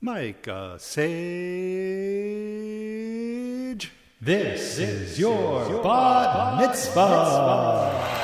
Micah uh, Sage. This is your bat mitzvah.